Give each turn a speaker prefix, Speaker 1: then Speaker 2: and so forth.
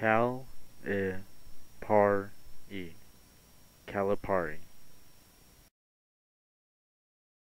Speaker 1: Cal i par e. Calipari.